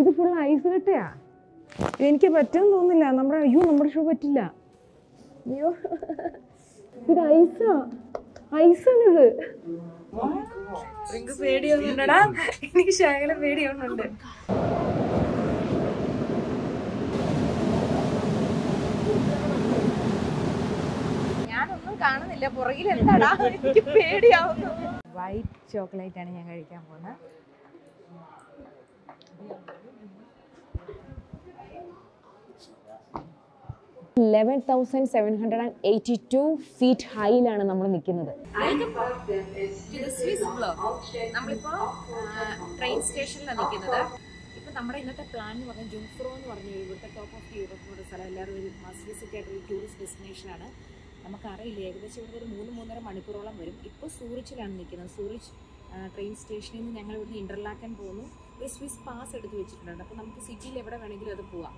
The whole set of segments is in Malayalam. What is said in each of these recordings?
ഇത് ഫുൾ ഐസ് കെട്ടയാ. എനിക്ക് പറ്റുമെന്ന് തോന്നുന്നില്ല. നമ്മുടെ അയ്യോ നമ്മുടെ ഷൂ പറ്റില്ല. അയ്യോ. ഇത് ഐസാ ഐസാണിത് ഇത്. പേടിയൊന്നുണ്ടടാ എനിക്ക് ശകലം പേടിയൊന്നുണ്ട്. ഞാനൊന്നും കാണുന്നില്ല. പുറകിൽ എന്താടാ? എനിക്ക് പേടിയാവുന്നു. വൈറ്റ് ചോക്ലേറ്റ് ആണ് ഞാൻ കഴിക്കാൻ പോകുന്നത്. Eleven thousand seven hundred and eighty two feet ഹൈയിലാണ് നമ്മൾ നിൽക്കുന്നത്. ട്രെയിൻ സ്റ്റേഷനിലാണ് നിൽക്കുന്നത്. ഇപ്പൊ നമ്മുടെ ഇന്നത്തെ പ്ലാൻ എന്ന് പറഞ്ഞാൽ ജുംഫ്രോ എന്ന് പറഞ്ഞ ഇവിടുത്തെ ടോപ്പ് ഓഫ് യൂറോപ്പ് എന്ന് സ്ഥലം. എല്ലാവരും ഒരു മസ്റ്റ് വിസിറ്റ് ആയിട്ട് ഒരു ടൂറിസ്റ്റ് ഡെസ്റ്റിനേഷനാണ് നമുക്കറിയില്ല ഏകദേശം ഇവിടെ ഒരു മൂന്ന് മൂന്നര മണിക്കൂറോളം വരും. ഇപ്പോൾ സൂറിച്ചിലാണ് നിൽക്കുന്നത്. സൂറിച്ച് ട്രെയിൻ സ്റ്റേഷനിൽ നിന്ന് ഞങ്ങൾ ഇവിടുന്ന് ഇന്റർലാക്കാൻ പോകുന്നു. ഒരു സ്വിസ് പാസ് എടുത്ത് വെച്ചിട്ടുണ്ട്. അപ്പോൾ നമുക്ക് സിറ്റിയിൽ എവിടെ വേണമെങ്കിലും അത് പോവാം.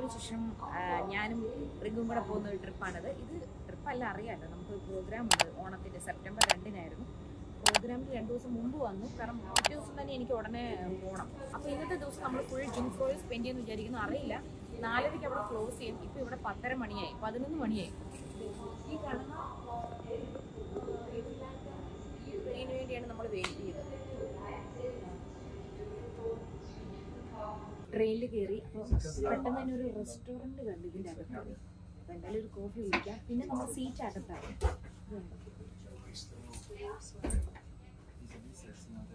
ട്രിപ്പിന് ശേഷം ഞാനും റിങ്കും കൂടെ പോകുന്ന ഒരു ട്രിപ്പാണത്. ഇത് ട്രിപ്പല്ല അറിയാമല്ലോ നമുക്ക് പ്രോഗ്രാം ഉണ്ട് ഓണത്തിന്റെ സെപ്റ്റംബർ രണ്ടിനായിരുന്നു. പ്രോഗ്രാമിന് രണ്ട് ദിവസം മുമ്പ് വന്നു. കാരണം മറ്റു ദിവസം തന്നെ എനിക്ക് ഉടനെ പോകണം അപ്പോൾ ഇന്നത്തെ ദിവസം നമ്മൾ ഫുൾ ജിം ഫോയിൽ സ്പെൻഡ് ചെയ്യുമെന്ന് വിചാരിക്കുന്നു. അറിയില്ല. നാലരയ്ക്ക് അവിടെ ക്ലോസ് ചെയ്യും. ഇപ്പോൾ ഇവിടെ പത്തര മണിയായി. പതിനൊന്ന് മണിയായി. ഈ കാണുന്ന ട്രെയിനിന് വേണ്ടിയാണ് നമ്മൾ വെയിറ്റ് ചെയ്തത് ട്രെയിനിൽ കയറി അപ്പോൾ പെട്ടെന്ന് തന്നെ ഒരു റെസ്റ്റോറന്റ് കണ്ടു ഇതിന്റെ അകത്ത് അപ്പോൾ എന്തായാലും ഒരു കോഫി കുടിക്കാം. പിന്നെ നമ്മൾ സീറ്റ് അകത്താണ്.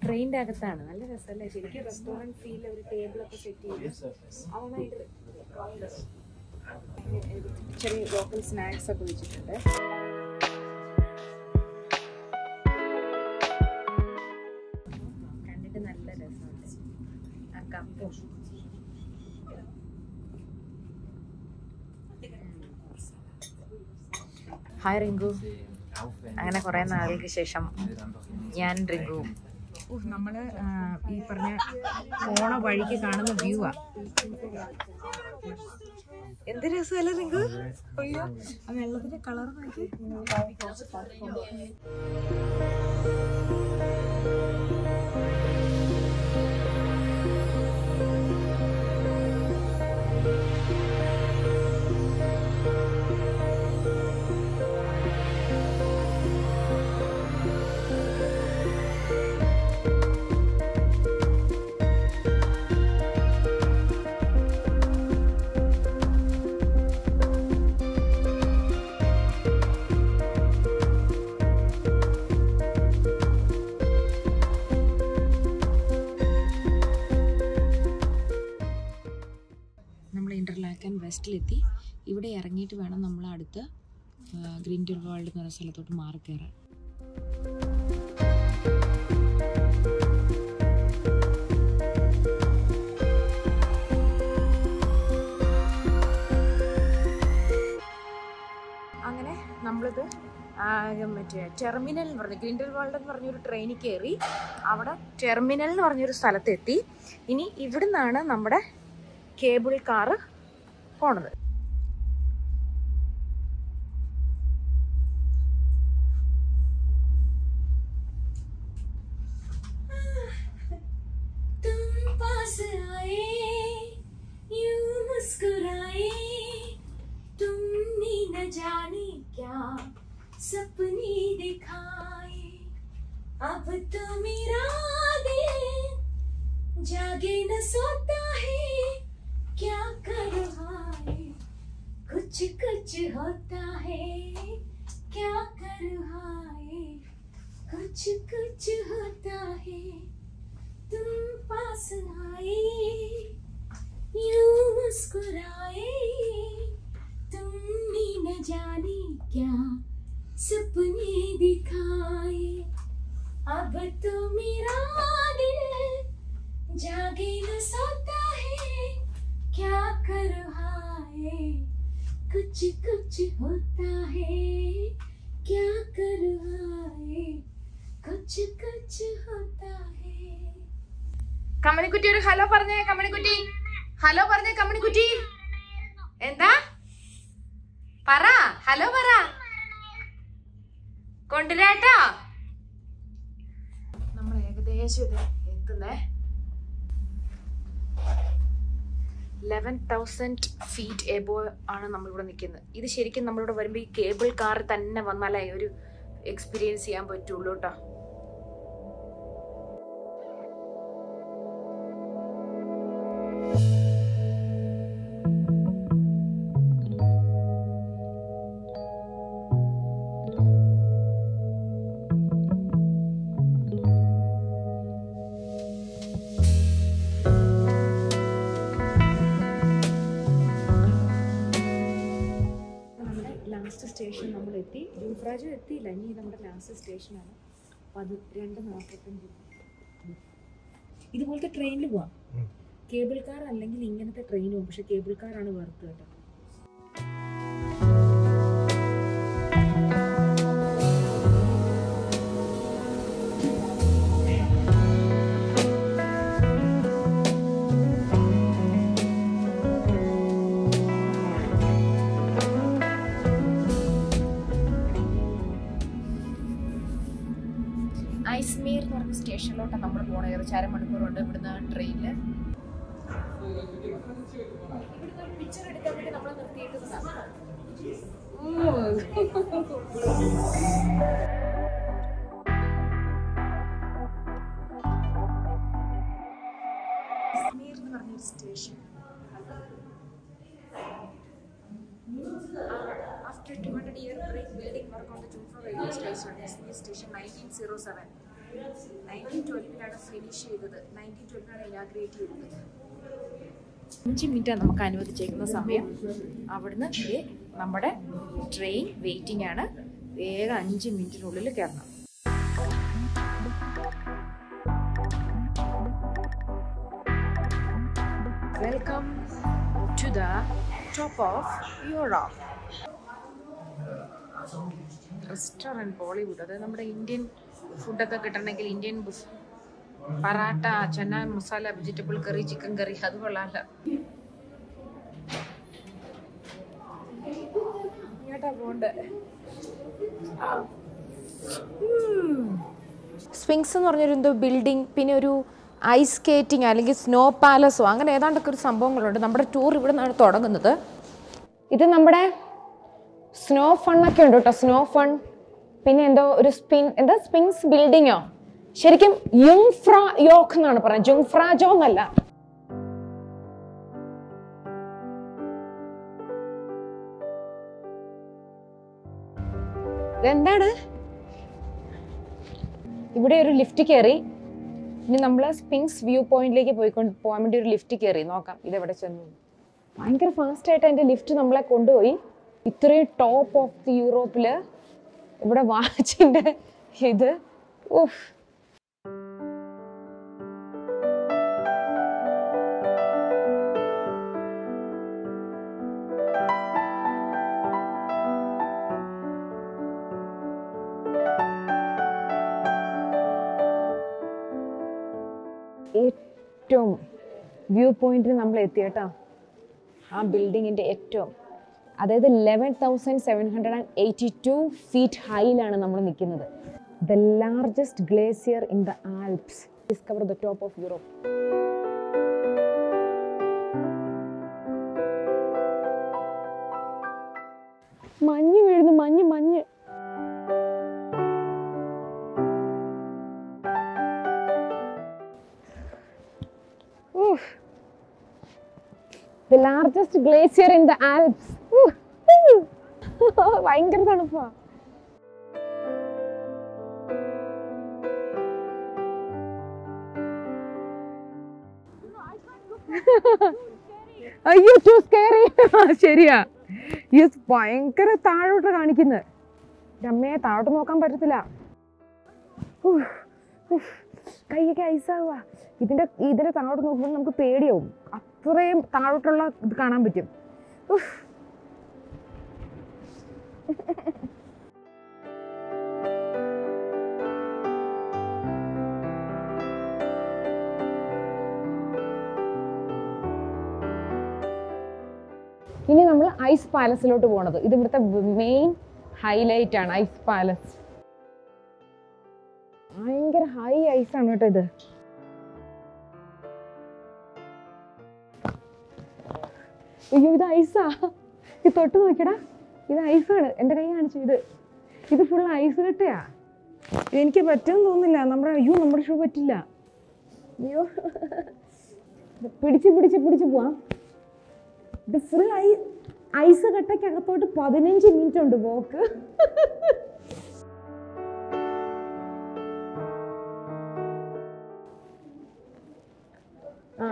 ട്രെയിനിന്റെ അകത്താണ്. നല്ല രസമല്ലേ? ശരിക്കും റെസ്റ്റോറന്റ് ഫീൽ ഒരു ടേബിളൊക്കെ സെറ്റ് ചെയ്ത് ഇത് ചെറിയ ലോക്കൽ സ്നാക്സ് ഒക്കെ വെച്ചിട്ടുണ്ട്. കണ്ടിട്ട് നല്ല രസമുണ്ട്. ആ കപ്പും ഹായ് റിങ്കു അങ്ങനെ കുറേ നാളുകൾക്ക് ശേഷം ഞാൻ റിങ്കു നമ്മൾ ഈ പറഞ്ഞ പോണ വഴിക്ക് കാണുന്ന വ്യൂ ആ. എന്ത് രസമല്ല റിങ്കു അയ്യോ ആ വെള്ളത്തിന്റെ കളർ നോക്കി. വെസ്റ്റിലെത്തി ഇവിടെ ഇറങ്ങിയിട്ട് വേണം നമ്മൾ അടുത്ത് ഗ്രീൻ ടിൽ വേൾഡ് എന്ന് പറയുന്ന സ്ഥലത്തോട്ട് മാറി കയറാൻ. അങ്ങനെ നമ്മളിത് മറ്റേ ടെർമിനൽ എന്ന് പറഞ്ഞു ഗ്രിൻഡൽ വേൾഡ് എന്ന് പറഞ്ഞൊരു ട്രെയിനിൽ കയറി അവിടെ ടെർമിനൽ എന്ന് പറഞ്ഞൊരു സ്ഥലത്തെത്തി. ഇനി ഇവിടുന്നാണ് നമ്മുടെ കേബിൾ കാറ് പോണത് तुम पास आए यूं मुस्कुराए तुमने न जाने क्या सपने दिखाए अब तो मेरा दिल जागे न सोता जाने क्या सपने दिखाए अब तो मेरा दिल जागे न सोता है क्या कर रहा है कुछ कुछ होता है क्या कर रहा है कुछ कुछ होता है കമ്മണിക്കുട്ടി ഒരു ഹലോ പറഞ്ഞേ കമ്മണിക്കുട്ടി ഹലോ പറഞ്ഞ കമ്മണിക്കുറ്റി എന്താ പറ. ഹലോ പറ. കൊണ്ടുവരാട്ടോ. നമ്മൾ ഏകദേശം ഇത് എത്തുന്നേ. ലെവൻ തൗസൻഡ് ഫീറ്റ് എബോ ആണ് നമ്മളിവിടെ നിൽക്കുന്നത്. ഇത് ശരിക്കും നമ്മളിവിടെ വരുമ്പോൾ ഈ കേബിൾ കാർ തന്നെ വന്നാലേ ഒരു എക്സ്പീരിയൻസ് ചെയ്യാൻ പറ്റുള്ളൂ കേട്ടോ ജൂഫ്രാജും എത്തിയില്ല. ഇനി നമ്മുടെ ലാസ്റ്റ് സ്റ്റേഷനാണ് പത് രണ്ട് നാൽപ്പത്തഞ്ച് ഇതുപോലത്തെ ട്രെയിനിൽ പോവാം. കേബിൾ കാർ അല്ലെങ്കിൽ ഇങ്ങനത്തെ ട്രെയിൻ പോകും പക്ഷെ കേബിൾ കാറാണ് വേർത്ത് കേട്ടോ. ഏകദേശം അരമണിക്കൂറുണ്ട് ഇവിടുന്ന് ട്രെയിനിൽ പിക്ചർ എടുക്കാൻ വേണ്ടി നമ്മൾ നിർത്തിയേക്കുന്നതാണ് station after 200 year break building work on the Jungfrau railway station, Izmir station 1907. 1912ലാണ് ഫിനിഷ് ചെയ്തത്. നയന്റീൻ ട്വൽവിലാണ് ഇനാഗ്രേറ്റ് ചെയ്തത്. അഞ്ച് മിനിറ്റാണ് നമുക്ക് അനുവദിച്ചേക്കുന്ന സമയം. അവിടുന്ന് നമ്മുടെ ട്രെയിൻ വെയിറ്റിംഗ് ആണ്. വേഗം അഞ്ച് മിനിറ്റിനുള്ളിൽ കയറണം. Welcome to the top of Europe restaurant Bollywood അതായത് നമ്മുടെ ഇന്ത്യൻ ഫുഡൊക്കെ കിട്ടണമെങ്കിൽ Indian parotta chana masala vegetable curry chicken curry അത് കൊള്ളാല്ല സ്വിങ്സ് എന്ന് പറഞ്ഞൊരു എന്തോ ബിൽഡിംഗ് പിന്നെ ഒരു ഐസ് സ്കേറ്റിംഗ് അല്ലെങ്കിൽ സ്നോ പാലസോ അങ്ങനെ ഏതാണ്ടൊക്കെ ഒരു സംഭവങ്ങളുണ്ട്. നമ്മുടെ ടൂർ ഇവിടെ നിന്നാണ് തുടങ്ങുന്നത്. ഇത് നമ്മുടെ സ്നോ ഫണ്ണൊക്കെ ഉണ്ട് കേട്ടോ സ്നോ ഫൺ പിന്നെ എന്തോ ഒരു സ്പിൻ എന്താ സ്പിങ്സ് ബിൽഡിങ്ങോ ശരിക്കും യുങ്ഫ്ര യോക്ക് എന്നാണ് പറയുന്നത് ജുങ്ഫ്രാജോ എന്നല്ല. എന്താണ് ഇവിടെ ഒരു ലിഫ്റ്റ് കയറി ഇനി നമ്മൾ സ്പിങ്സ് വ്യൂ പോയിന്റിലേക്ക് പോയിക്കൊണ്ട് പോകാൻ വേണ്ടി ഒരു ലിഫ്റ്റ് കയറി നോക്കാം ഇതെവിടെ ചെന്നു? ഭയങ്കര ഫാസ്റ്റ് ആയിട്ട് അതിന്റെ ലിഫ്റ്റ് നമ്മളെ കൊണ്ടുപോയി. ഇത്രയും ടോപ്പ് ഓഫ് ദി യൂറോപ്പിൽ ഇവിടെ വാച്ചിന്റെ ഇത്. ഉഫ്. ഏറ്റവും വ്യൂ പോയിന്റിൽ നമ്മൾ എത്തിയട്ടോ ആ ബിൽഡിങ്ങിന്റെ ഏറ്റവും അതായത് eleven thousand seven hundred and eighty two feet ഹൈയിലാണ് നമ്മൾ നിൽക്കുന്നത്. The largest glacier in the Alps discover the top of Europe മഞ്ഞ് വീഴുന്നു മഞ്ഞ് മഞ്ഞ്. The largest glacier in the Alps. ഭയങ്കര തണുപ്പാ. അയ്യോ ടു സ്കേറി ശരിയാ. യെസ് ഭയങ്കര താഴോട്ട് കാണിക്കുന്നത് രമ്മയെ താഴോട്ട് നോക്കാൻ പറ്റത്തില്ല. കൈയൊക്കെ ഐസാവുക ഇതിന്റെ ഇതിന്റെ താഴോട്ട് നോക്കുമ്പോൾ നമുക്ക് പേടിയാവും. അത്രയും താഴോട്ടുള്ള ഇത് കാണാൻ പറ്റും. ഇനി നമ്മൾ ഐസ് പാലസിലോട്ട് പോണത്. ഇത് ഇവിടുത്തെ മെയിൻ ഹൈലൈറ്റ് ആണ് ഐസ് പാലസ്. ഭയങ്കര ഹൈ ഐസ് ആണ് കേട്ടോ ഇത്. അയ്യോ ഇത് ഐസാ ഈ തൊട്ട് നോക്കിയടാ. ഇത് ഐസാണ് എന്റെ കൈ കാണിച്ചു ഇത്. ഇത് ഫുൾ ഐസ് കെട്ടയാ. എനിക്ക് പറ്റുമെന്ന് തോന്നുന്നില്ല. നമ്മുടെ അയ്യോ നമ്മുടെ ഷൂ പറ്റില്ല. അയ്യോ. പിടിച്ച് പിടിച്ച് പിടിച്ച് പോവാം. ഇത് ഫുൾ ഐ ഐസ് കട്ടയ്ക്കകത്തോട്ട് പതിനഞ്ച് മിനിറ്റ് ഉണ്ട് പോക്ക് ആ.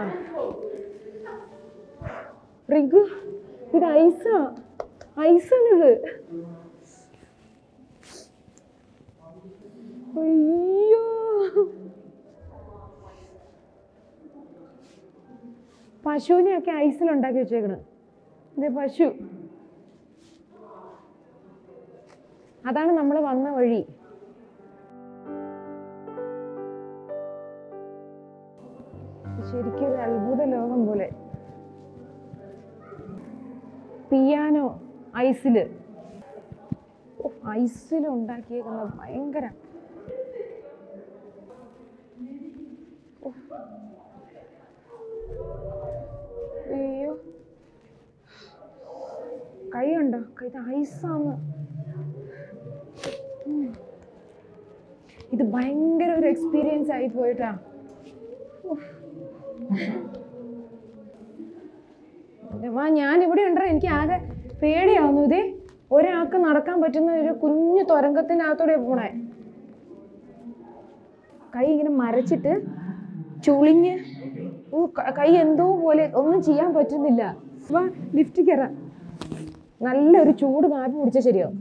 ഇത് ഐസാ. ഐസാണിത്. അയ്യോ. പശുവിനെയൊക്കെ ഐസിൽ ഉണ്ടാക്കി വെച്ചേക്കണ്. ഇത് പശു. അതാണ് നമ്മൾ വന്ന വഴി. ശരിക്കും ഒരു അത്ഭുത ലോകം പോലെ. പിയാനോ. ഐസിൽ. ഐസിൽ ഉണ്ടാക്കിയേക്കുന്ന ഭയങ്കര. കൈ ഉണ്ടോ കൈ ഐസാണ്. ഇത് ഭയങ്കര ഒരു എക്സ്പീരിയൻസ് ആയി പോയിട്ടാ. ഞാൻ ഇവിടെ ഉണ്ടോ എനിക്ക് ആകെ പേടിയാവുന്നു. ഇതേ ഒരാൾക്ക് നടക്കാൻ പറ്റുന്ന ഒരു കുഞ്ഞു തുരങ്കത്തിനകത്തൂടെ പോണേ. കൈ ഇങ്ങനെ മരച്ചിട്ട് ചുളിഞ്ഞ് ക- എന്തോ പോലെ ഒന്നും ചെയ്യാൻ പറ്റുന്നില്ല. ലിഫ്റ്റ് കയറാം നല്ലൊരു ചൂട് കാപ്പി കുടിച്ച ശരിയാവും.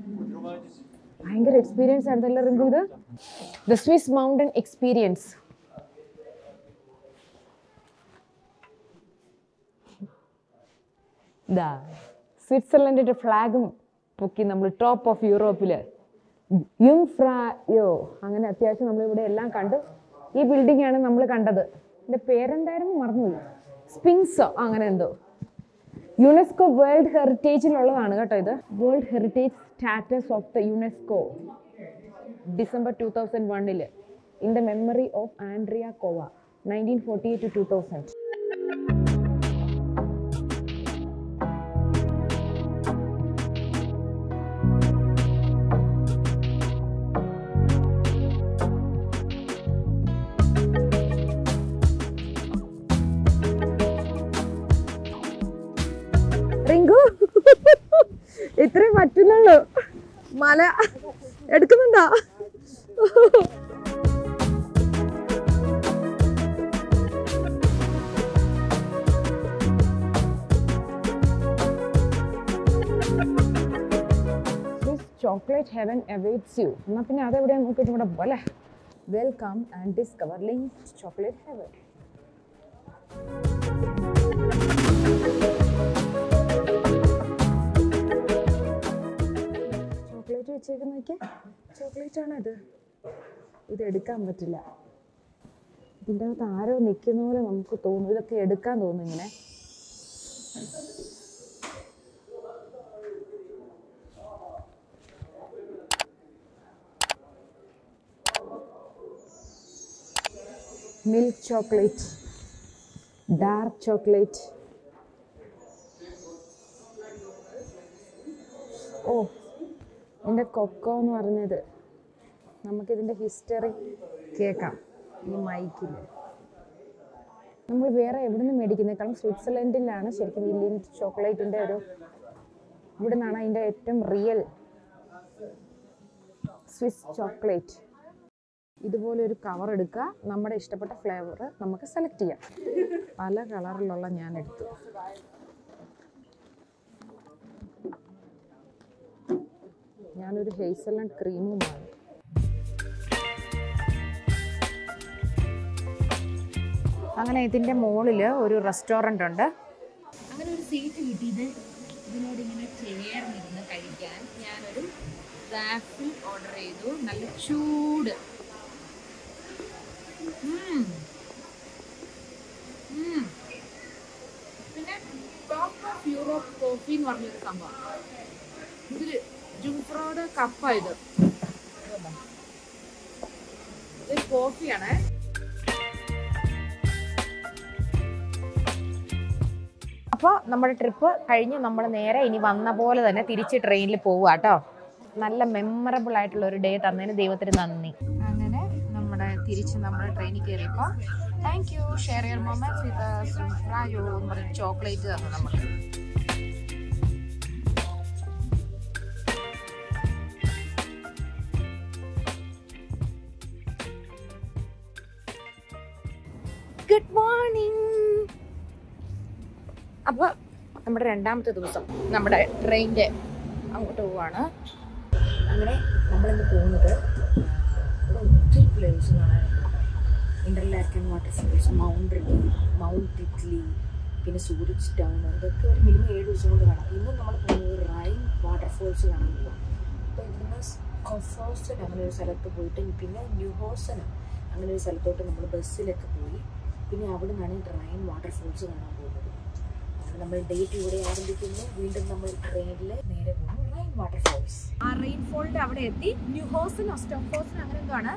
ഭയങ്കര എക്സ്പീരിയൻസ് ആയിരുന്നല്ലോ റിങ്കു ഇത്? ദ സ്വിസ് മൗണ്ടൻ എക്സ്പീരിയൻസ് ഇതാ സ്വിറ്റ്സർലൻഡിന്റെ ഫ്ലാഗും പൊക്കി നമ്മൾ ടോപ്പ് ഓഫ് യൂറോപ്പിൽ യുംഫ്രായോ അങ്ങനെ അത്യാവശ്യം നമ്മൾ ഇവിടെ എല്ലാം കണ്ടു ഈ ബിൽഡിംഗ് ആണ് നമ്മൾ കണ്ടത്. എന്റെ പേരെന്തായിരുന്നു മറന്നുപോയി. സ്പിങ്സോ അങ്ങനെ എന്തോ. യുനെസ്കോ വേൾഡ് ഹെറിറ്റേജിലുള്ളതാണ് കേട്ടോ ഇത്. World heritage status of the UNESCO December two thousand വണ്ണിൽ in the memory of Andrea Cova nineteen forty eight two thousand മല എടുക്കുന്നുണ്ടോ? ചോക്ലേറ്റ് ഹെവൻ അവേറ്റ്സ് യു എന്നാൽ പിന്നെ അതെവിടെ നോക്കിയിട്ട് ഇവിടെ പോലെ welcome and discover Lindt chocolate heaven chocolate വെച്ചേക്കുന്ന ചോക്ലേറ്റ് ആണ് ഇത് ഇത് എടുക്കാൻ പറ്റില്ല. ഇതിന്റെ അകത്ത് ആരോ നിൽക്കുന്ന പോലെ നമുക്ക് തോന്നും. ഇതൊക്കെ എടുക്കാൻ തോന്നും ഇങ്ങനെ. മിൽക്ക് ചോക്ലേറ്റ് ഡാർക്ക് ചോക്ലേറ്റ് ഓ എന്റെ കൊക്കോ എന്ന് പറഞ്ഞത്. നമുക്കിതിന്റെ ഹിസ്റ്ററി കേൾക്കാം. ഈ മൈക്കിൽ നമ്മൾ വേറെ എവിടെ നിന്ന് മേടിക്കുന്നേക്കാളും സ്വിറ്റ്സർലൻഡിലാണ് ശരിക്കും ഇന്ത്യൻ ചോക്ലേറ്റിന്റെ ഒരു ഇവിടെ നിന്നാണ് അതിന്റെ ഏറ്റവും റിയൽ സ്വിസ് ചോക്ലേറ്റ് ഇതുപോലെ ഒരു കവർ എടുക്കുക. നമ്മുടെ ഇഷ്ടപ്പെട്ട ഫ്ലേവർ നമുക്ക് സെലക്ട് ചെയ്യാം. പല കളറിലുള്ള ഞാൻ എടുത്തു. ഞാനൊരു ഹേസൽനട്ട് ക്രീമും വാങ്ങി. അങ്ങനെ ഇതിന്റെ മുകളിൽ ഒരു റെസ്റ്റോറന്റ് ഉണ്ട്. അങ്ങനെ ഒരു സീറ്റ് ഓർഡർ ചെയ്തു. നല്ല ചൂട്. പിന്നെ top of Europe euro coffee എന്ന് പറഞ്ഞൊരു സംഭവം. ഇതിൽ ജുംഫ്രോയുടെ കപ്പ ഇത് കോഫിയാണേ. അപ്പോൾ നമ്മുടെ ട്രിപ്പ് കഴിഞ്ഞ് നമ്മൾ നേരെ ഇനി വന്ന പോലെ തന്നെ തിരിച്ച് ട്രെയിനിൽ പോവുക കേട്ടോ. നല്ല മെമ്മറബിൾ ആയിട്ടുള്ള ഒരു ഡേ തന്നതിന് ദൈവത്തിന് നന്ദി. അങ്ങനെ നമ്മുടെ തിരിച്ച് നമ്മൾ ട്രെയിനിൽ കയറിയപ്പോൾ thank you share your moments with chocolate തന്നു നമുക്ക്. അപ്പോൾ നമ്മുടെ രണ്ടാമത്തെ ദിവസം നമ്മുടെ ട്രെയിനിന്റെ അങ്ങോട്ട് പോവാണ്. അങ്ങനെ നമ്മളിന്ന് പോകുന്നത് ഒത്തിരി പ്ലേസ് കാണാനുണ്ട് water waterfalls mount Rigi mount ഇറ്റ്ലി പിന്നെ സൂരജ് ടൗൺ ഇതൊക്കെ ഒരു മിനിമം ഏഴ് ദിവസം കൊണ്ട് കാണാം. ഇന്ന് നമ്മൾ പോകുന്നത് റൈൻ വാട്ടർഫോൾസ് കാണാൻ അപ്പോൾ ഇവിടുന്ന് കൊഫോസൻ അങ്ങനെ ഒരു സ്ഥലത്ത് പോയിട്ട് പിന്നെ ന്യൂഹോസൻ അങ്ങനെ ഒരു സ്ഥലത്തോട്ട് നമ്മൾ ബസ്സിലൊക്കെ പോയി. പിന്നെ അവിടെ നിന്നാണ് റൈൻ വാട്ടർഫോൾസ് കാണാൻ പോകുന്നത് നമ്മൾ ഡേറ്റ് ഇവിടെ ആരംഭിക്കുന്നു. വീണ്ടും നമ്മൾ ട്രെയിനിൽ നേരെ പോകുന്നു. വാട്ടർ വാട്ടർഫോൾസ് ആ റെയിൻഫോളിന്റെ അവിടെ എത്തി. ന്യൂഹോസിന് ഒസ്റ്റോഫോസിന് അങ്ങനെ എന്തോ ആണ്.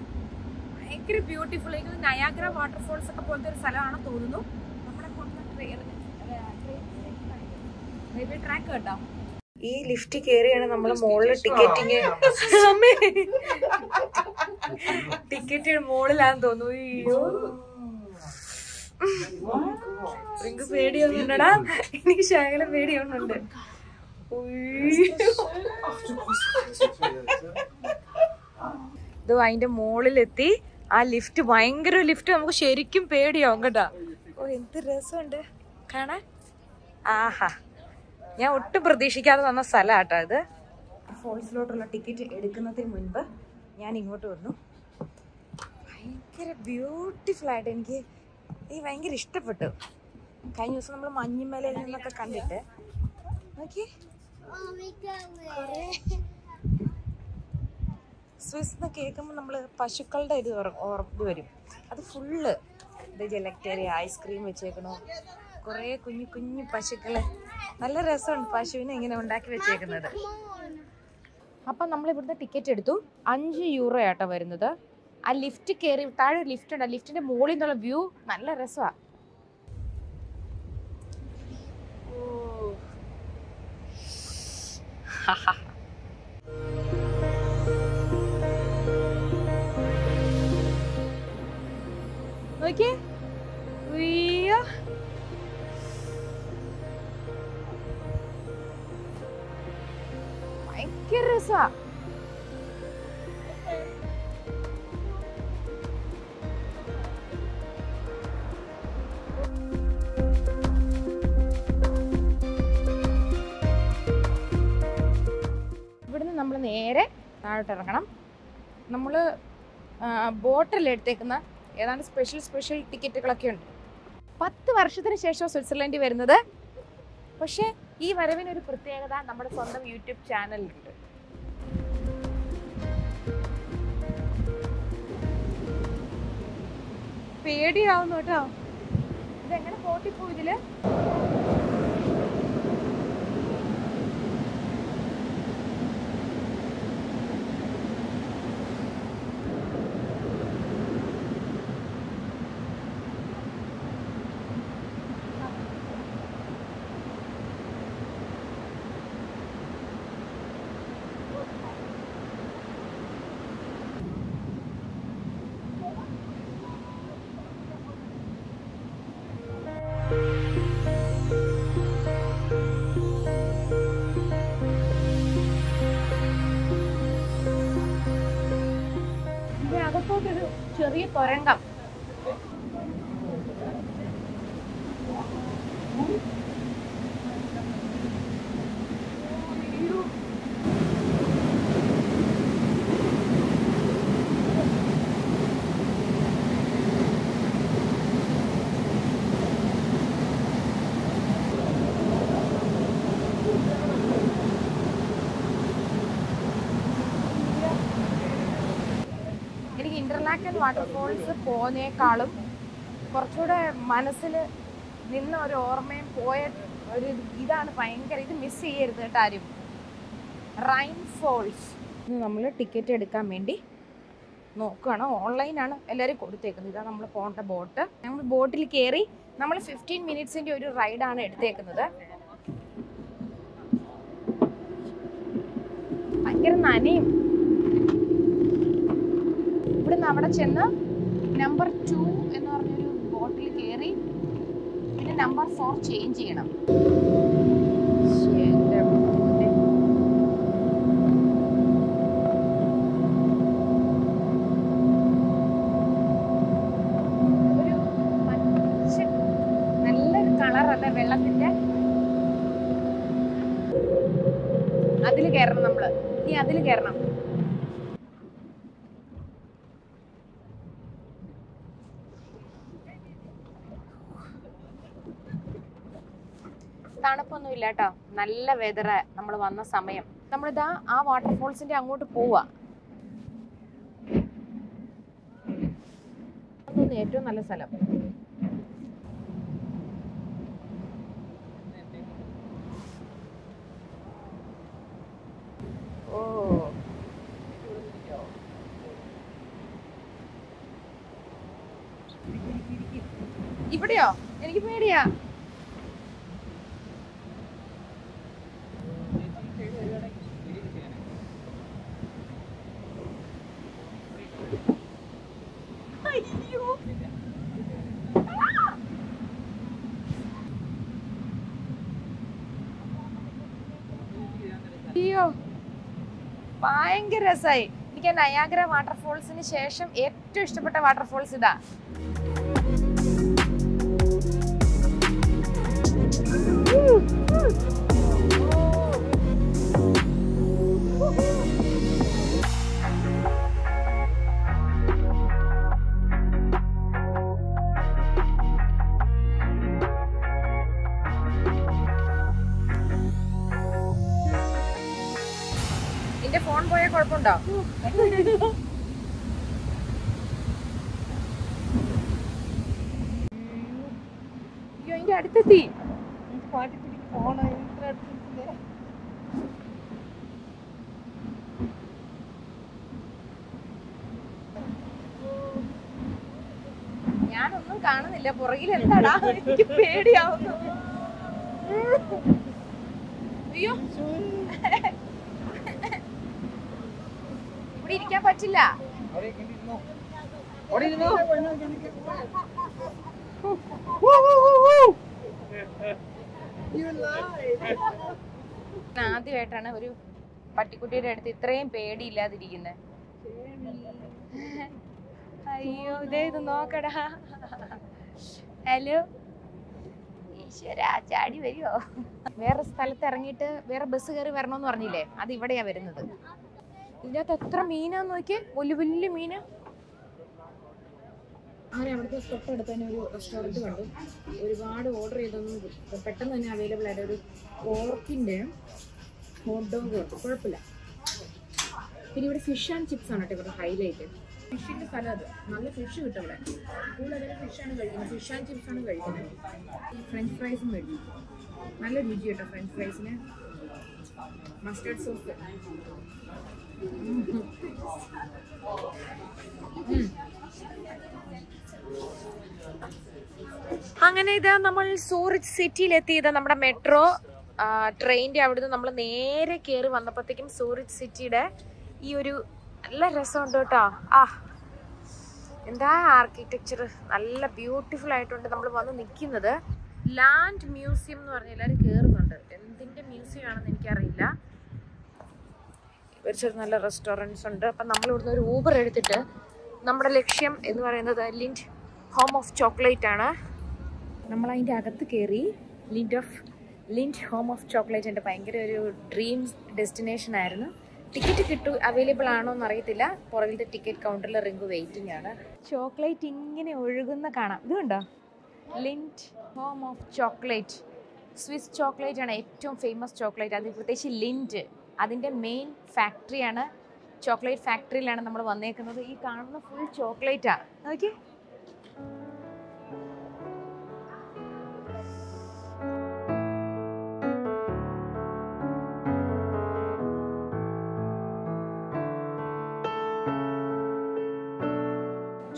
ഭയങ്കര ബ്യൂട്ടിഫുൾ എനിക്ക് നയാഗ്ര വാട്ടർഫോൾസ് ഒക്കെ പോലത്തെ ഒരു സ്ഥലമാണ് തോന്നുന്നു. നമ്മുടെ റെയിൽവേ ട്രാക്ക് കേട്ടോ. ഈ ലിഫ്റ്റ് കയറിയാണ് നമ്മൾ മുകളിൽ ടിക്കറ്റിങ് ടിക്കറ്റ് മുകളിലാന്ന് തോന്നുന്നു. അയ്യോ. എനിക്ക് പേടിയൊന്നുണ്ടടാ എനിക്ക് ശകല പേടിയൊന്നുണ്ട്. ഇത് അതിന്റെ മുകളിലെത്തി ആ ലിഫ്റ്റ് ഭയങ്കര ലിഫ്റ്റ്. നമുക്ക് ശരിക്കും പേടിയാവും കേട്ടാ. ഓ എന്ത് രസമുണ്ട്. കാണാൻ? ആഹാ. ഞാൻ ഒട്ടും പ്രതീക്ഷിക്കാതെ വന്ന സ്ഥലമാട്ടോ ഇത്. ഫോൾസിലോട്ടുള്ള ടിക്കറ്റ് എടുക്കുന്നതിന് മുൻപ് ഞാൻ ഇങ്ങോട്ട് വന്നു. ഭയങ്കര ബ്യൂട്ടിഫുൾ ആയിട്ട് എനിക്ക് എനിക്ക് ഭയങ്കര ഇഷ്ടപ്പെട്ടു. കഴിഞ്ഞ ദിവസം നമ്മൾ മഞ്ഞുമലയിൽ നിന്നൊക്കെ കണ്ടിട്ട്. നോക്കി. സ്വിസ് എന്ന് കേൾക്കുമ്പോൾ നമ്മൾ പശുക്കളുടെ ഇത് ഓർ- ഓർമ്മ വരും. അത് ഫുള്ള് ഇത് ജലക്ടേറിയ ഐസ്ക്രീം വെച്ചേക്കണു. കുറേ കുഞ്ഞു കുഞ്ഞു പശുക്കൾ. നല്ല രസമുണ്ട് പശുവിനെ ഇങ്ങനെ ഉണ്ടാക്കി വെച്ചേക്കുന്നത്. അപ്പം നമ്മൾ ഇവിടുന്ന് ടിക്കറ്റ് എടുത്തു. അഞ്ച് യൂറോ ആട്ടോ വരുന്നത്. ആ ലിഫ്റ്റ് കയറി താഴെ ലിഫ്റ്റ് ഉണ്ട്. ആ ലിഫ്റ്റിന്റെ മുകളിൽ നിന്നുള്ള വ്യൂ നല്ല രസമാണ്. ഭയങ്കര രസാ താഴോട്ട് ഇറങ്ങണം നമ്മൾ ബോട്ടിൽ എടുത്തേക്കുന്ന ഏതാണ്ട് സ്പെഷ്യൽ സ്പെഷ്യൽ ടിക്കറ്റുകളൊക്കെ ഉണ്ട്. പത്ത് വർഷത്തിന് ശേഷം സ്വിറ്റ്സർലൻഡിൽ വരുന്നത്. പക്ഷേ ഈ വരവിനൊരു പ്രത്യേകത നമ്മുടെ സ്വന്തം യൂട്യൂബ് ചാനലിലുണ്ട്. പേടിയാവുന്നു കേട്ടോ. ഇതെങ്ങനെ പോട്ടിപ്പോ ഇതിൽ? അകത്തോട്ടൊരു ചെറിയ തുരങ്കം എനിക്ക് ഇന്റർലാക്കൻ വാട്ടർഫോൾസ് പോകുന്നേക്കാളും കുറച്ചുകൂടെ മനസ്സിൽ നിന്ന ഒരു ഓർമ്മയും പോയ ഒരു ഇതാണ് ഭയങ്കര ഇത് മിസ് ചെയ്യരുത് കേട്ടോ ആരും. റൈൻ ഫോൾസ് നമ്മൾ ടിക്കറ്റ് എടുക്കാൻ വേണ്ടി നോക്കുകയാണ് ഓൺലൈനാണ് എല്ലാവരും കൊടുത്തേക്കുന്നത്. ഇതാണ് നമ്മൾ പോകേണ്ട ബോട്ട്. നമ്മൾ ബോട്ടിൽ കയറി നമ്മൾ ഫിഫ്റ്റീൻ മിനിറ്റ്സിന്റെ ഒരു റൈഡാണ് എടുത്തേക്കുന്നത്. ഭയങ്കര നനയും. ഇവിടുന്ന് അവിടെ ചെന്ന് നമ്പർ ടു എന്ന് പറഞ്ഞൊരു ബോട്ടിൽ കയറി പിന്നെ നമ്പർ ഫോർ ചേഞ്ച് ചെയ്യണം ശ്ശേ, എന്റെ മോനെ. ഒരു പച്ച നല്ലൊരു കളറല്ലേ വെള്ളത്തിന്റെ അതിൽ കയറണം നമ്മൾ ഇനി അതിൽ കയറണം തണുപ്പൊന്നും ഇല്ല കേട്ടോ നല്ല വെതറ നമ്മൾ വന്ന സമയം. നമ്മളിതാ ആ വാട്ടർഫോൾസിന്റെ അങ്ങോട്ട് പോവാ. ഏറ്റവും നല്ല സ്ഥലം. ഓ. ഇവിടെയോ? എനിക്ക് പേടിയാ. അയ്യോ. ഭയങ്കര രസമായി എനിക്ക് നയാഗ്ര വാട്ടർഫോൾസിന് ശേഷം ഏറ്റവും ഇഷ്ടപ്പെട്ട വാട്ടർഫോൾസ് ഇതാ. നിന്റെ കാണുന്നില്ല പുറകിൽ എന്താടാ? എനിക്ക് പേടിയാവുന്നു. അയ്യോ. ഇവിടെ ഇരിക്കാൻ പറ്റില്ല. ആദ്യമായിട്ടാണ് ഒരു പട്ടിക്കുട്ടിയുടെ അടുത്ത് ഇത്രയും പേടിയില്ലാതിരിക്കുന്നത്. അയ്യോ ഇതേ ഇത് നോക്കടാ. ഹലോ. ഈശ്വരാ ചാടി വരുമോ വേറെ സ്ഥലത്ത് ഇറങ്ങിയിട്ട് വേറെ ബസ് കയറി വരണമെന്ന് പറഞ്ഞില്ലേ? അത് ഇവിടെയാ വരുന്നത്. ഇതിനകത്ത് എത്ര മീനാന്ന് നോക്കി വലിയ വലിയ മീന്. അങ്ങനെ അവിടുത്തെ തൊട്ടടുത്ത് തന്നെ ഒരു റെസ്റ്റോറന്റ് കണ്ടു. ഒരുപാട് ഓർഡർ ചെയ്തൊന്നും പെട്ടെന്ന് തന്നെ അവൈലബിൾ ആയിട്ട് ഒരു പോർക്കിന്റെ ഹോട്ട് ഡോഗ് ഉണ്ട് കുഴപ്പമില്ല. പിന്നെ ഇവിടെ ഫിഷ് ആൻഡ് ചിപ്സ് ആണ് കേട്ടോ ഇവിടെ ഹൈലൈറ്റ് ഫിഷിന്റെ സ്ഥലം അത്. നല്ല ഫിഷ് കിട്ടും ഇവിടെ കൂടുതലും ഫിഷാണ് കഴിക്കുന്നത്. ഫിഷ് ആൻഡ് ചിപ്സ് ആണ് കഴിക്കുന്നത്. ഫ്രഞ്ച് ഫ്രൈസും കഴിക്കും. നല്ല രുചി കേട്ടോ ഫ്രഞ്ച് ഫ്രൈസിന് മസ്റ്റേർഡ് സോസ് അങ്ങനെ ഇത് നമ്മൾ സൂറിച്ച് സിറ്റിയിൽ എത്തിയത് നമ്മുടെ മെട്രോ ട്രെയിനിന്റെ അവിടുന്ന് നമ്മൾ നേരെ കയറി വന്നപ്പോഴത്തേക്കും സൂറിച്ച് സിറ്റിയുടെ ഈ ഒരു നല്ല രസമുണ്ട് കേട്ടോ. ആ എന്താ ആർക്കിടെക്ചർ നല്ല ബ്യൂട്ടിഫുൾ ആയിട്ടുണ്ട് നമ്മൾ വന്ന് നിൽക്കുന്നത് ലാൻഡ് മ്യൂസിയം എന്ന് പറഞ്ഞ എല്ലാവരും കയറുന്നുണ്ട് എന്തിന്റെ മ്യൂസിയം ആണെന്ന് എനിക്കറിയില്ല. ഒരു ചെറിയ നല്ല റെസ്റ്റോറന്റ്സ് ഉണ്ട്. അപ്പം നമ്മൾ ഇവിടുന്ന് ഒരു ഊബർ എടുത്തിട്ട് നമ്മുടെ ലക്ഷ്യം എന്ന് പറയുന്നത് ലിൻഡ് ഹോം ഓഫ് ചോക്ലേറ്റ് ആണ്. നമ്മൾ അതിന്റെ അകത്ത് കയറി Lindt of Lindt home of chocolate എന്റെ ഭയങ്കര ഒരു ഡ്രീം ഡെസ്റ്റിനേഷൻ ആയിരുന്നു. ടിക്കറ്റ് കിട്ടു അവൈലബിൾ ആണോ എന്ന് അറിയത്തില്ല. പുറകിലത്തെ ടിക്കറ്റ് കൗണ്ടറിൽ റിങ്ക് വെയിറ്റിംഗ് ആണ്. ചോക്ലേറ്റ് ഇങ്ങനെ ഒഴുകുന്ന കാണാം. ഇതുണ്ടോ Lindt home of chocolate. Swiss chocolate ആണ് ഏറ്റവും ഫേമസ് ചോക്ലേറ്റ്. അത് പ്രത്യേകിച്ച് ലിന്റ്. അതിന്റെ മെയിൻ ഫാക്ടറിയാണ് ചോക്ലേറ്റ് ഫാക്ടറിയിലാണ് നമ്മൾ വന്നേക്കുന്നത്. ഈ കാണുന്ന ഫുൾ ചോക്ലേറ്റാണ് നോക്കി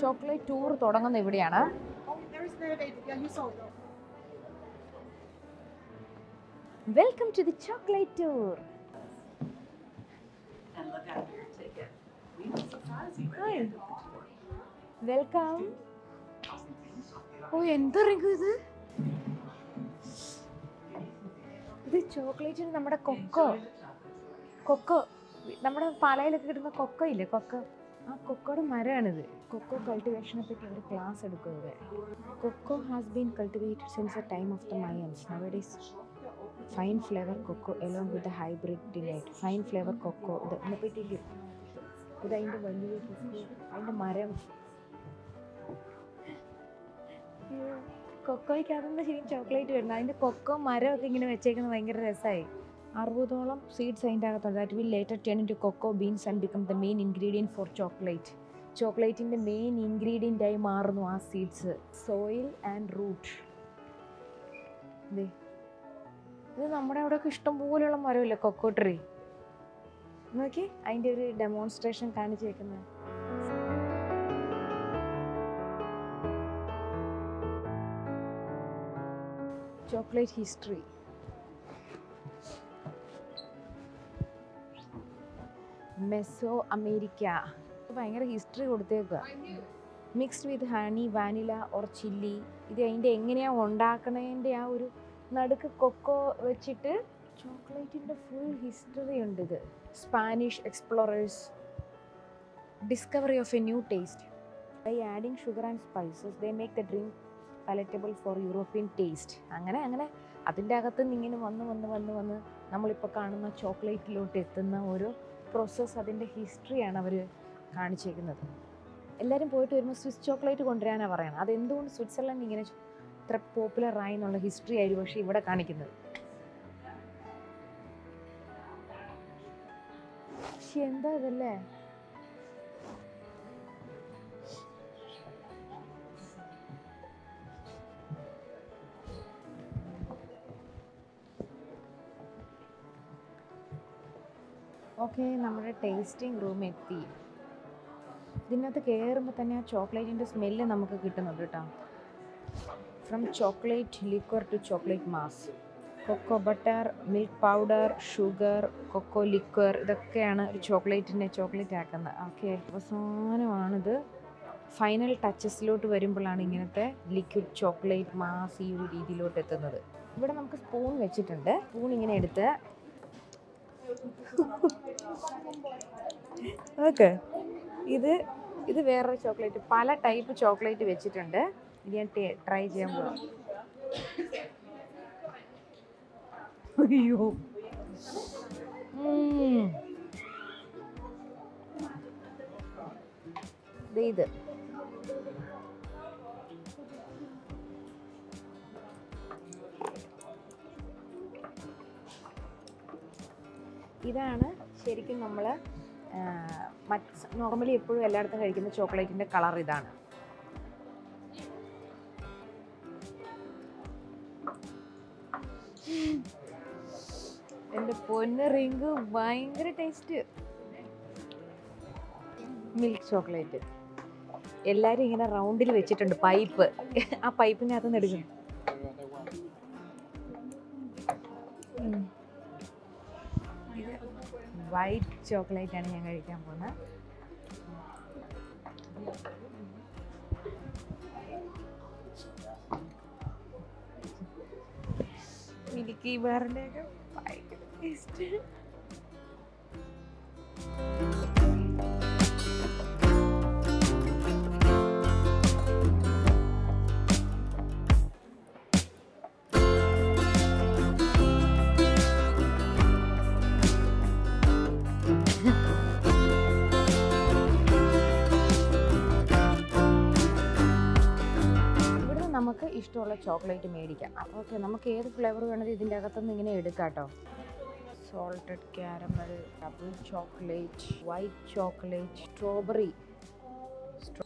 ചോക്ലേറ്റ് ടൂർ തുടങ്ങുന്നത് ഇവിടെയാണ്. Welcome to the chocolate tour welcome ഓ എന്താ ഇത്? ഇത് ചോക്ലേറ്റിന് നമ്മുടെ കൊക്കോ. കൊക്കോ. നമ്മുടെ പാലയിലൊക്കെ കിട്ടുന്ന കൊക്കോ ഇല്ലേ? കൊക്കോ. ആ കൊക്കോയുടെ മരമാണിത്. കൊക്കോ കൾട്ടിവേഷനെ പറ്റി ഒരു ക്ലാസ് എടുക്കുന്നത്. Cocoa has been cultivated since a time of the Mayans nowadays fine flavour cocoa along with hybrid delight fine flavour cocoa ഇത് പറ്റി ഇത് അതിന്റെ വലിയ അതിന്റെ മരം. കൊക്കോയ്ക്ക് അതൊന്നും ശരിക്കും ചോക്ലേറ്റ് വരുന്നത് അതിന്റെ കൊക്കോ മരമൊക്കെ ഇങ്ങനെ വെച്ചേക്കുന്നത് ഭയങ്കര രസമായി അറുപതോളം സീഡ്സ് അതിന്റെ അകത്തുണ്ട് that will later turn into cocoa beans and become the main ingredient for chocolate ചോക്ലേറ്റിന്റെ main ingredient ആയി മാറുന്നു ആ സീഡ്സ് സോയിൽ ആൻഡ് റൂട്ട് ഇത് നമ്മുടെ അവിടെയൊക്കെ ഇഷ്ടം പോലെയുള്ള മരമില്ലേ കൊക്കോ ട്രീ നോക്കി അതിന്റെ ഒരു ഡെമോൺസ്ട്രേഷൻ കാണിച്ചു വെക്കുന്നത്. ചോക്ലേറ്റ് ഹിസ്റ്ററി മെസോ അമേരിക്ക ഭയങ്കര history കൊടുത്തേക്കുക mixed with honey vanilla or chilli ഇത് അതിന്റെ എങ്ങനെയാണ് ഉണ്ടാക്കണതിന്റെ ആ ഒരു നടുക്ക് കൊക്കോ വെച്ചിട്ട് ചോക്ലേറ്റിന്റെ ഫുൾ ഹിസ്റ്ററി ഉണ്ട് ഇത്. Spanish explorers discovery of a new taste by adding sugar and spices they make the drink palatable for European taste അങ്ങനെ അങ്ങനെ. അതിന്റെ അകത്തുനിന്ന് ഇങ്ങനെ വന്ന് വന്ന് വന്ന് വന്ന് നമ്മളിപ്പോൾ കാണുന്ന ചോക്ലേറ്റിലോട്ട് എത്തുന്ന ഒരു പ്രോസസ്സ് അതിന്റെ ഹിസ്റ്ററിയാണ് അവർ കാണിച്ചേക്കുന്നത്. എല്ലാവരും പോയിട്ട് വരുമ്പോൾ സ്വിസ് ചോക്ലേറ്റ് കൊണ്ടുവരാനാണ് പറയുന്നത് അതെന്തുകൊണ്ട് സ്വിറ്റ്സർലൻഡ് ഇങ്ങനെ ഇത്ര പോപ്പുലർ ആയി എന്നുള്ള ഹിസ്റ്ററി ആയിരുന്നു പക്ഷേ ഇവിടെ കാണിക്കുന്നത്. പക്ഷെ എന്താ ഇതല്ലേ? ഓക്കെ നമ്മുടെ ടേസ്റ്റിംഗ് റൂം എത്തി. ഇതിനകത്ത് കയറുമ്പോൾ തന്നെ ആ ചോക്ലേറ്റിന്റെ സ്മെല്ല് നമുക്ക് കിട്ടുന്നുണ്ട് കേട്ടോ. From chocolate liquor to chocolate mass cocoa butter milk powder sugar cocoa liquor ഇതൊക്കെയാണ് ഒരു ചോക്ലേറ്റിനെ ചോക്ലേറ്റ് ആക്കുന്നത്. ഓക്കെ അവസാനമാണിത്. ഫൈനൽ ടച്ചസിലോട്ട് വരുമ്പോഴാണ് ഇങ്ങനത്തെ ലിക്വിഡ് ചോക്ലേറ്റ് മാസ് ഈ ഒരു രീതിയിലോട്ട് എത്തുന്നത്. ഇവിടെ നമുക്ക് സ്പൂൺ വെച്ചിട്ടുണ്ട്. സ്പൂൺ ഇങ്ങനെ എടുത്ത് ഓക്കെ ഇത് ഇത് വേറൊരു ചോക്ലേറ്റ്. പല ടൈപ്പ് ചോക്ലേറ്റ് വെച്ചിട്ടുണ്ട്. ഇത് ഞാൻ ട്രൈ ചെയ്യാൻ പോവാം. അയ്യോ. ഇത്. ഇതാണ് ശരിക്കും നമ്മൾ മറ്റ് നോർമലി എപ്പോഴും എല്ലായിടത്തും കഴിക്കുന്ന ചോക്ലേറ്റിന്റെ കളർ ഇതാണ്. എന്റെ പൊന്ന് റിങ്ക് ഭയങ്കര ടേസ്റ്റ് മിൽക്ക് ചോക്ലേറ്റ് എല്ലാവരും ഇങ്ങനെ റൗണ്ടിൽ വെച്ചിട്ടുണ്ട് പൈപ്പ് ആ പൈപ്പിനകത്ത് നിന്ന് എടുക്കും. വൈറ്റ് ചോക്ലേറ്റ് ആണ് ഞാൻ കഴിക്കാൻ പോകുന്നത്. മിൽക്കി ബാറിന്റെയൊക്കെ ഭയങ്കര ടേസ്റ്റ് ചോക്ലേറ്റ് മേടിക്കാം. അപ്പോൾ ഓക്കെ നമുക്ക് ഏത് ഫ്ലേവർ വേണത് ഇതിന്റെ അകത്തുനിന്ന് ഇങ്ങനെ എടുക്കാം കേട്ടോ salted caramel double chocolate white chocolate strawberry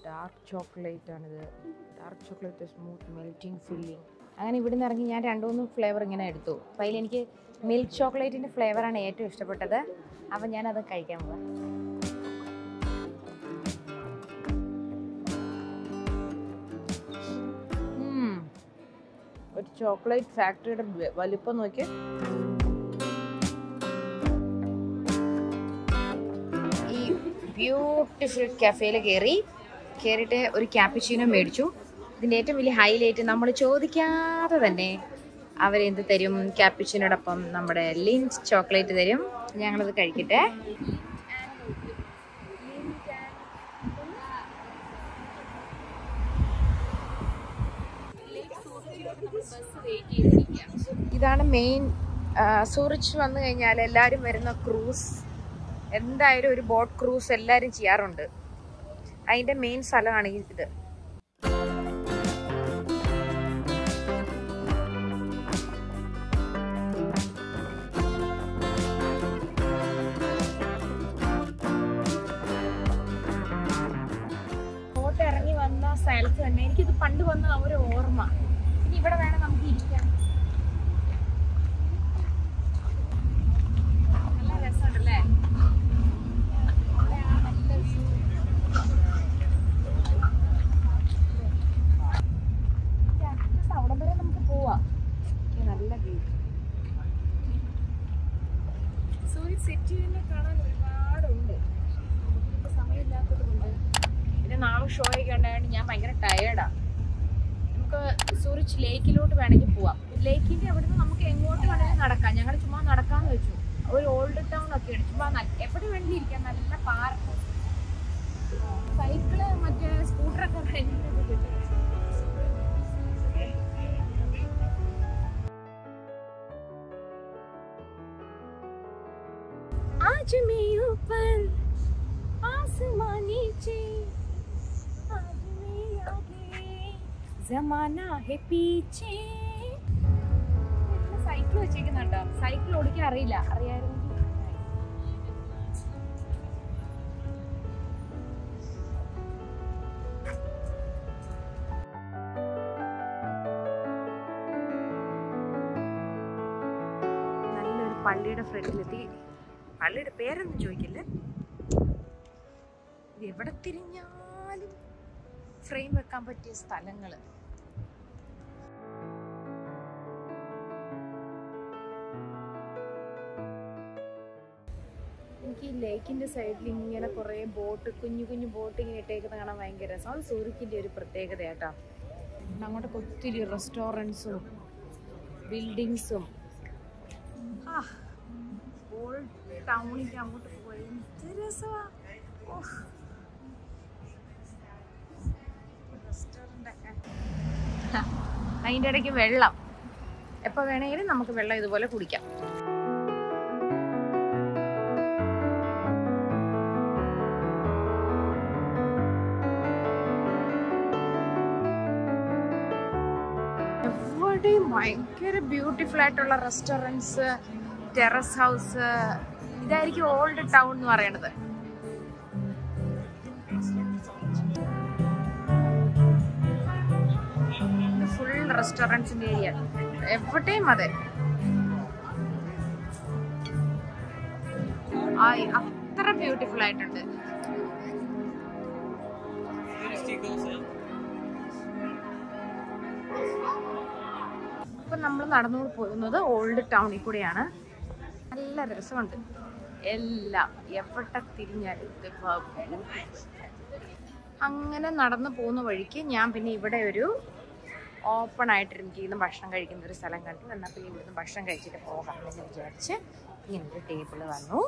dark chocolate ആണിത്. Dark chocolate smooth melting filling അങ്ങനെ ഇവിടെ നിന്ന് ഇറങ്ങി ഞാൻ രണ്ട് ഫ്ലേവർ ഇങ്ങനെ എടുത്തു. അപ്പോൾ അതിലെനിക്ക് മിൽക്ക് ചോക്ലേറ്റിന്റെ ഫ്ലേവറാണ് ഏറ്റവും ഇഷ്ടപ്പെട്ടത്. അപ്പം ഞാനത് കഴിക്കാൻ പോകാം ചോക്ലേറ്റ് ഫാക്ടറിയുടെ വലിപ്പം നോക്കി ഈ ബ്യൂട്ടിഫുൾ കഫേയിൽ കയറി കയറിയിട്ട് ഒരു ക്യാപ്പിച്ചീനോ മേടിച്ചു. ഇതിന്റെ ഏറ്റവും വലിയ ഹൈലൈറ്റ് നമ്മൾ ചോദിക്കാതെ തന്നെ അവരെന്ത് തരും? ക്യാപ്പിച്ചിനോടൊപ്പം നമ്മുടെ ലിൻസ് ചോക്ലേറ്റ് തരും. ഞങ്ങളത് കഴിക്കട്ടെ. ഇതാണ് മെയിൻ സൂറിച്ച് വന്നു കഴിഞ്ഞാൽ എല്ലാവരും വരുന്ന ക്രൂസ് എന്തായാലും ഒരു ബോട്ട് ക്രൂസ് എല്ലാവരും ചെയ്യാറുണ്ട്. അതിന്റെ മെയിൻ സ്ഥലമാണ് ഇത്. आज मैं ऊपर आसमां नीचे आज मैं आगे जमाना है पीछे സൈക്കിൾ വെച്ചേക്കുന്നുണ്ടോ സൈക്കിൾ ഓടിക്കാൻ അറിയില്ല അറിയാമായിരുന്നെങ്കിൽ ഫ്രണ്ടിലെത്തി. പള്ളിയുടെ പേരൊന്നും ചോദിക്കില്ലേ. എവിടെ തിരിഞ്ഞാലും ഫ്രെയിം വെക്കാൻ പറ്റിയ സ്ഥലങ്ങൾ എനിക്ക് ഈ ലേക്കിന്റെ സൈഡിൽ ഇങ്ങനെ കുറേ ബോട്ട് കുഞ്ഞു കുഞ്ഞു ബോട്ട് ഇങ്ങനെ ഇട്ടേക്കുന്നത് കാണാൻ ഭയങ്കര രസം. അത് സൂറിക്കിന്റെ ഒരു പ്രത്യേകത കേട്ടോ അങ്ങോട്ടൊക്കെ ഒത്തിരി റെസ്റ്റോറന്റ്സും ബിൽഡിങ്സും ഓൾഡ് ടൗണിന്റെ അങ്ങോട്ട് പോയി. എന്ത് ഓഹ്. അതിന്റെ ഇടയ്ക്ക് വെള്ളം. എപ്പോ വേണമെങ്കിലും നമുക്ക് വെള്ളം ഇതുപോലെ കുടിക്കാം. എവിടെയും ഭയങ്കര ബ്യൂട്ടിഫുൾ ആയിട്ടുള്ള റെസ്റ്റോറന്റ്സ് ടെറസ് ഹൗസ് ഇതായിരിക്കും ഓൾഡ് ടൗൺ എന്ന് പറയണത്. ഫുൾ റെസ്റ്റോറന്റ്സിന്റെ ഏരിയ എവിടെയും അതെ. അത്ര ബ്യൂട്ടിഫുൾ ആയിട്ടുണ്ട്. ഇപ്പൊ നമ്മൾ നടന്നു പോകുന്നത് ഓൾഡ് ടൗണിൽ കൂടെയാണ്. രസമുണ്ട്. എല്ലാം എവിടെ തിരിഞ്ഞാലും അങ്ങനെ നടന്നു പോകുന്ന വഴിക്ക് ഞാൻ പിന്നെ ഇവിടെ ഒരു ഓപ്പൺ ആയിട്ട് എനിക്കിന്ന് ഭക്ഷണം കഴിക്കുന്ന ഒരു സ്ഥലം കണ്ടു. എന്നാൽ പിന്നെ ഇവിടുന്ന് ഭക്ഷണം കഴിച്ചിട്ട് പോകാം എന്ന് വിചാരിച്ച് ഇങ്ങനൊരു ടേബിൾ വന്നു.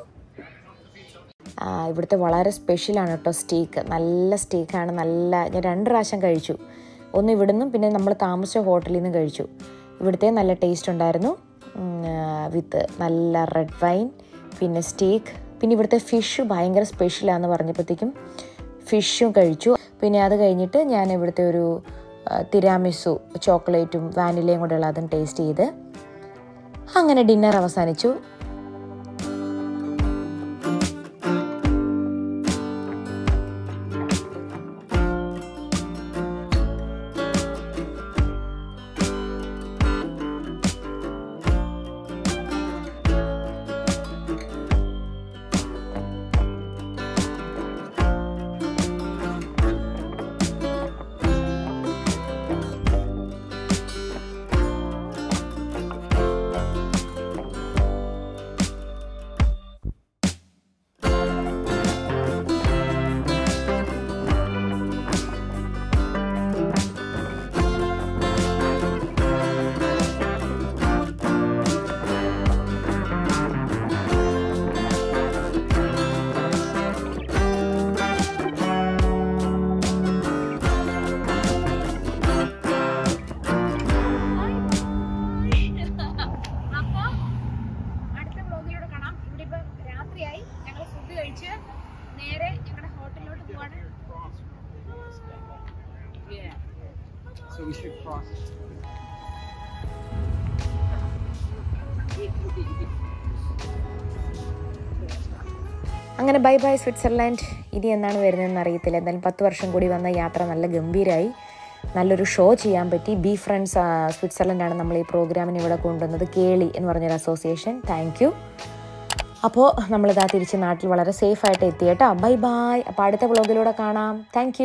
ഇവിടുത്തെ വളരെ സ്പെഷ്യലാണ് കേട്ടോ സ്റ്റീക്ക് നല്ല സ്റ്റീക്കാണ് നല്ല ഞാൻ രണ്ട് പ്രാവശ്യം കഴിച്ചു. ഒന്ന് ഇവിടുന്നും പിന്നെ നമ്മൾ താമസിച്ച ഹോട്ടലിൽ നിന്ന് കഴിച്ചു. ഇവിടുത്തെ നല്ല ടേസ്റ്റ് ഉണ്ടായിരുന്നു. വിത്ത് നല്ല റെഡ് വൈൻ പിന്നെ സ്റ്റേക്ക് പിന്നെ ഇവിടുത്തെ ഫിഷ് ഭയങ്കര സ്പെഷ്യലാന്ന് പറഞ്ഞപ്പോഴത്തേക്കും ഫിഷും കഴിച്ചു. പിന്നെ അത് കഴിഞ്ഞിട്ട് ഞാൻ ഇവിടുത്തെ ഒരു തിരാമിസു ചോക്ലേറ്റും വാനിലയും കൂടെയുള്ള അതും ടേസ്റ്റ് ചെയ്ത് അങ്ങനെ ഡിന്നർ അവസാനിച്ചു. ബൈ ബൈ സ്വിറ്റ്സർലാൻഡ് ഇനി എന്നാണ് വരുന്നതെന്ന് അറിയത്തില്ല. എന്തായാലും പത്ത് വർഷം കൂടി വന്ന യാത്ര നല്ല ഗംഭീരമായി നല്ലൊരു ഷോ ചെയ്യാൻ പറ്റി. ബി ഫ്രണ്ട്സ് സ്വിറ്റ്സർലൻഡാണ് നമ്മൾ ഈ പ്രോഗ്രാമിന് ഇവിടെ കൊണ്ടുവന്നത്. കേളി എന്ന് പറഞ്ഞൊരു അസോസിയേഷൻ താങ്ക് യു അപ്പോൾ നമ്മളിതാ തിരിച്ച് നാട്ടിൽ വളരെ സേഫായിട്ട് എത്തി കേട്ടോ ബൈ ബൈ അപ്പോൾ അടുത്ത ബ്ലോഗിലൂടെ കാണാം. താങ്ക്